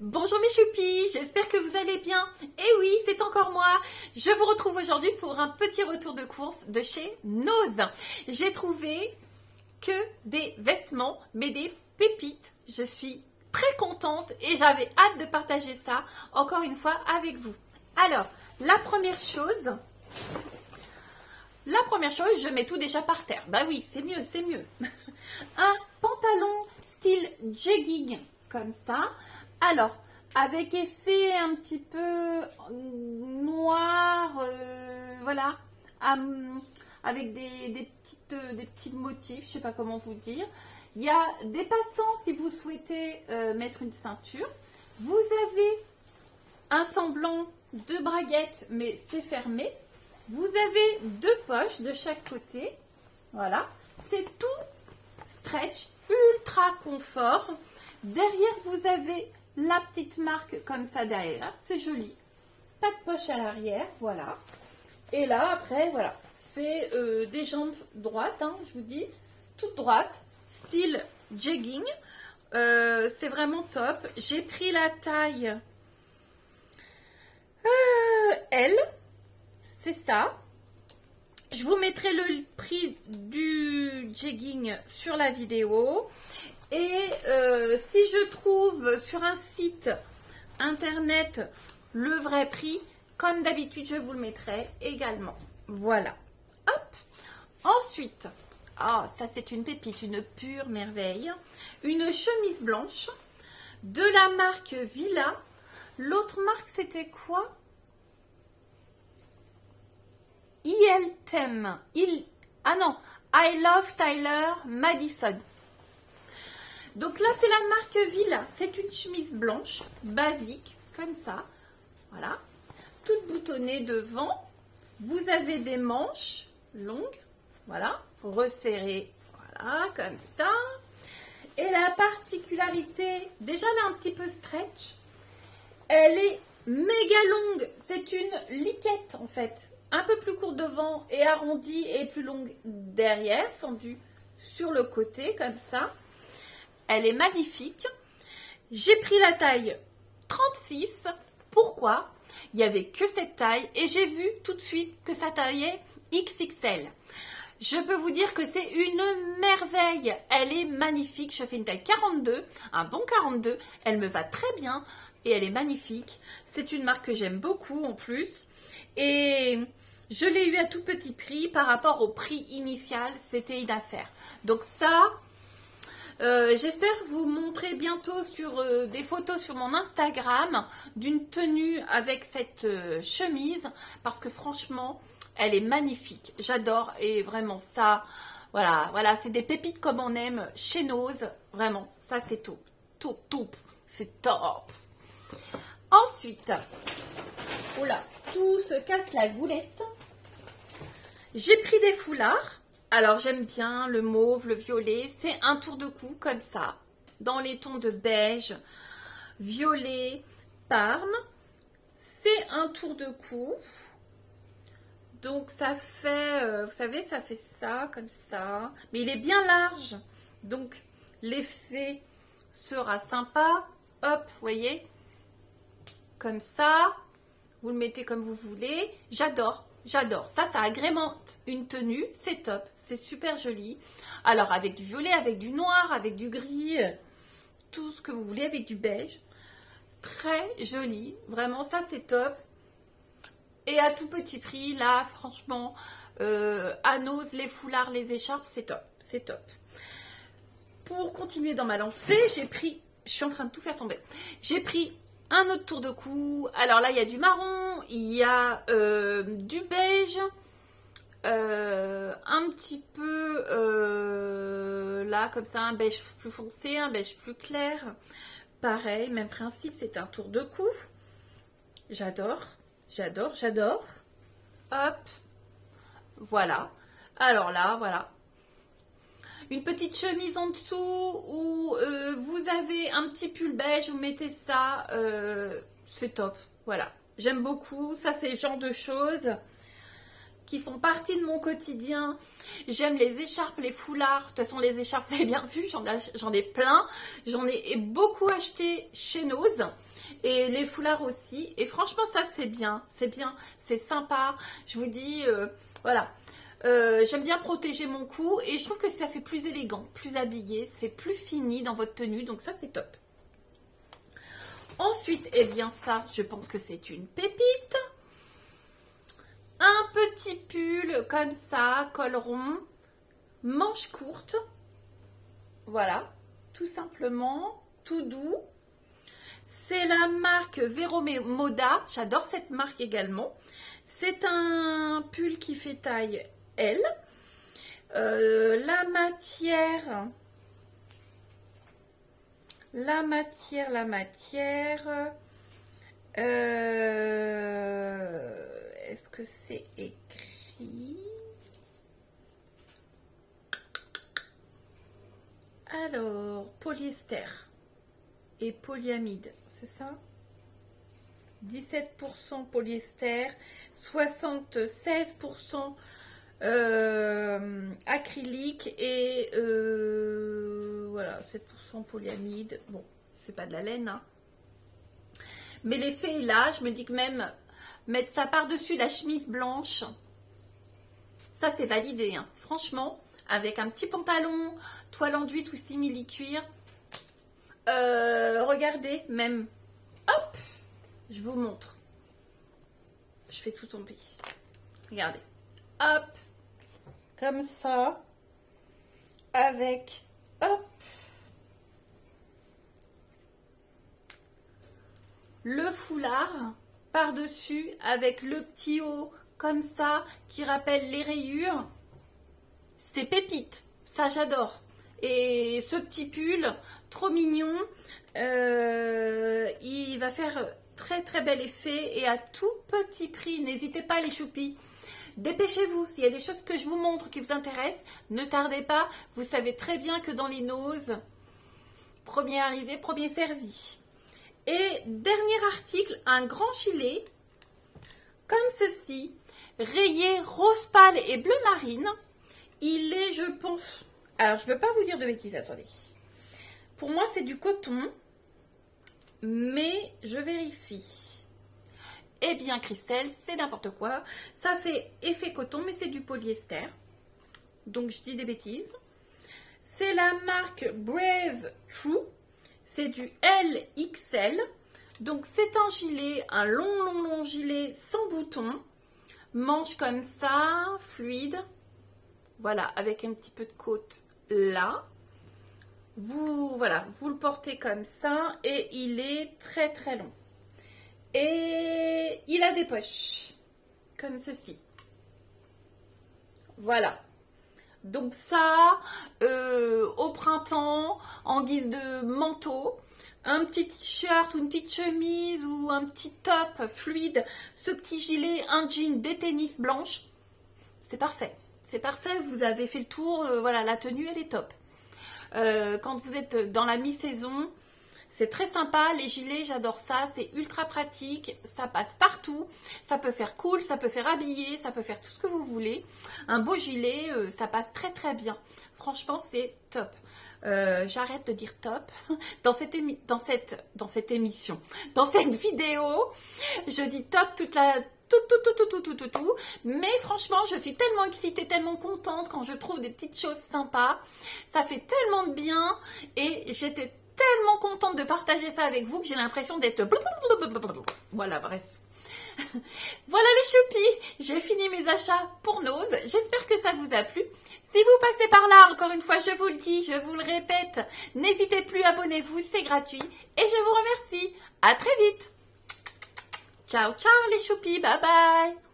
Bonjour mes choupis, j'espère que vous allez bien. Et oui, c'est encore moi. Je vous retrouve aujourd'hui pour un petit retour de course de chez Nose. J'ai trouvé que des vêtements, mais des pépites. Je suis très contente et j'avais hâte de partager ça encore une fois avec vous. Alors, la première chose, la première chose, je mets tout déjà par terre. Bah oui, c'est mieux, c'est mieux. Un pantalon style jegging comme ça. Alors, avec effet un petit peu noir, euh, voilà, avec des, petites, euh, des petits motifs, je ne sais pas comment vous dire. Il y a des passants si vous souhaitez euh, mettre une ceinture. Vous avez un semblant de braguette, mais c'est fermé. Vous avez deux poches de chaque côté. Voilà. C'est tout stretch, ultra confort. Derrière, vous avez la petite marque comme ça derrière. C'est joli. Pas de poche à l'arrière, voilà. Et là, après, voilà. C'est euh, des jambes droites, hein, je vous dis. Toutes droites. Style jegging. Euh, c'est vraiment top. J'ai pris la taille euh, L. C'est ça. Je vous mettrai le prix du jegging sur la vidéo. Et euh, si je trouve sur un site internet le vrai prix, comme d'habitude, je vous le mettrai également. Voilà. Hop. Ensuite, ah, ça c'est une pépite, une pure merveille. Une chemise blanche de la marque Villa. L'autre marque, c'était quoi? ILTEM. Il... Ah non, I Love Tyler Madison. Donc là, c'est la marque Villa. C'est une chemise blanche, basique, comme ça. Voilà. Toute boutonnée devant. Vous avez des manches longues. Voilà. Pour resserrer. Voilà, comme ça. Et la particularité, déjà elle est un petit peu stretch. Elle est méga longue. C'est une liquette en fait. Un peu plus courte devant et arrondie et plus longue derrière, fendue sur le côté comme ça. Elle est magnifique. J'ai pris la taille 36. Pourquoi? Il n'y avait que cette taille et j'ai vu tout de suite que ça taillait XXL. Je peux vous dire que c'est une merveille. Elle est magnifique. Je fais une taille 42, un bon 42. Elle me va très bien et elle est magnifique. C'est une marque que j'aime beaucoup en plus. Et je l'ai eu à tout petit prix par rapport au prix initial. C'était une affaire. Donc ça, euh, j'espère vous montrer bientôt sur euh, des photos sur mon Instagram d'une tenue avec cette euh, chemise parce que franchement, elle est magnifique. J'adore et vraiment ça, voilà, voilà, c'est des pépites comme on aime chez Nose. Vraiment, ça c'est top, top, top, c'est top. Ensuite, oula, tout se casse la goulette. J'ai pris des foulards alors j'aime bien le mauve, le violet. C'est un tour de cou comme ça. Dans les tons de beige, violet, parme. C'est un tour de cou. Donc ça fait, euh, vous savez, ça fait ça, comme ça. Mais il est bien large. Donc l'effet sera sympa. Hop, vous voyez? Comme ça. Vous le mettez comme vous voulez. J'adore. J'adore. Ça, ça agrémente une tenue. C'est top. C'est super joli. Alors, avec du violet, avec du noir, avec du gris, tout ce que vous voulez, avec du beige. Très joli. Vraiment, ça, c'est top. Et à tout petit prix, là, franchement, euh, Anos, les foulards, les écharpes, c'est top. C'est top. Pour continuer dans ma lancée, j'ai pris... Je suis en train de tout faire tomber. J'ai pris un autre tour de cou. Alors là, il y a du marron, il y a euh, du beige, euh, petit peu euh, là comme ça un beige plus foncé, un beige plus clair. Pareil, même principe, c'est un tour de cou. J'adore, j'adore, j'adore. Hop, voilà. Alors là, voilà. Une petite chemise en dessous ou euh, vous avez un petit pull beige, vous mettez ça, c'est top. Voilà, j'aime beaucoup. Ça, c'est le genre de choses qui font partie de mon quotidien. J'aime les écharpes, les foulards. De toute façon, les écharpes, vous avez bien vu, j'en ai, plein. J'en ai beaucoup acheté chez Nose. Et les foulards aussi. Et franchement, ça, c'est bien. C'est bien. C'est sympa. Je vous dis, euh, voilà. Euh, j'aime bien protéger mon cou et je trouve que ça fait plus élégant, plus habillé, c'est plus fini dans votre tenue, donc ça c'est top. Ensuite, eh bien ça, je pense que c'est une pépite. Petit pull comme ça, col rond, manche courte. Voilà, tout simplement, tout doux. C'est la marque Vero Moda. J'adore cette marque également. C'est un pull qui fait taille L. Euh, la matière, la matière, la matière. Euh, est-ce que c'est écrit? Alors, polyester et polyamide, c'est ça? 17% polyester, 76% euh, acrylique et euh, voilà 7% polyamide. Bon, c'est pas de la laine, hein. mais l'effet est là. Je me dis que même mettre ça par-dessus la chemise blanche, ça c'est validé. Hein. Franchement, avec un petit pantalon, toile enduite ou simili-cuir, euh, regardez, même, hop, je vous montre. Je fais tout tomber. Regardez. Hop. Comme ça. Avec, hop. Le foulard par-dessus avec le petit haut comme ça qui rappelle les rayures. C'est pépite. Ça, j'adore. Et ce petit pull, trop mignon. Euh, il va faire très très bel effet et à tout petit prix. N'hésitez pas les choupis. Dépêchez-vous, s'il y a des choses que je vous montre qui vous intéressent, ne tardez pas. Vous savez très bien que dans les noses, premier arrivé, premier servi. Et dernier article, un grand gilet, comme ceci, rayé rose pâle et bleu marine. Il est, je pense, alors je ne veux pas vous dire de bêtises, attendez. Pour moi, c'est du coton, mais je vérifie. Eh bien, Christelle, c'est n'importe quoi. Ça fait effet coton, mais c'est du polyester. Donc, je dis des bêtises. C'est la marque Brave True. C'est du LXL. Donc, c'est un gilet, un long, long, long gilet sans bouton. Manche comme ça, fluide. Voilà, avec un petit peu de côte là. Vous, voilà, vous le portez comme ça et il est très, très long. Et il a des poches, comme ceci. Voilà. Donc ça, euh, en guise de manteau, un petit t-shirt ou une petite chemise ou un petit top fluide, ce petit gilet, un jean, des tennis blanches, c'est parfait. C'est parfait, vous avez fait le tour, euh, voilà, la tenue elle est top. Euh, quand vous êtes dans la mi-saison, c'est très sympa, les gilets, j'adore ça, c'est ultra pratique, ça passe partout, ça peut faire cool, ça peut faire habiller, ça peut faire tout ce que vous voulez. Un beau gilet, euh, ça passe très très bien. Franchement, c'est top. Euh, j'arrête de dire top. Dans cette, dans cette émission, dans cette vidéo, je dis top toute la, tout, tout, tout, tout, tout, tout, tout, Mais franchement, je suis tellement excitée, tellement contente quand je trouve des petites choses sympas. Ça fait tellement de bien et j'étais tellement contente de partager ça avec vous que j'ai l'impression d'être... Voilà, bref. voilà les choupis, j'ai fini mes achats pour Nose. J'espère que ça vous a plu. Si vous passez par là, encore une fois, je vous le dis, je vous le répète, n'hésitez plus, abonnez-vous, c'est gratuit. Et je vous remercie. À très vite. Ciao, ciao les choupis, bye bye.